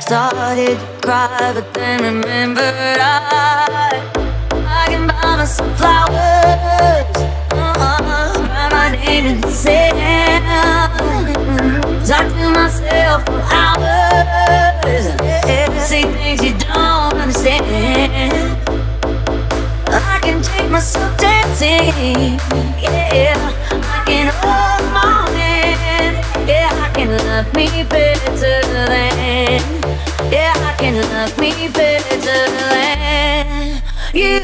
Started to cry, but then remembered I I can buy myself flowers. Uh-uh, write my name in the sand. Talk to myself for hours. Say things you don't understand. I can take myself dancing. Yeah, I can hold my hand. Yeah, I can love me better than.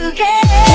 You can.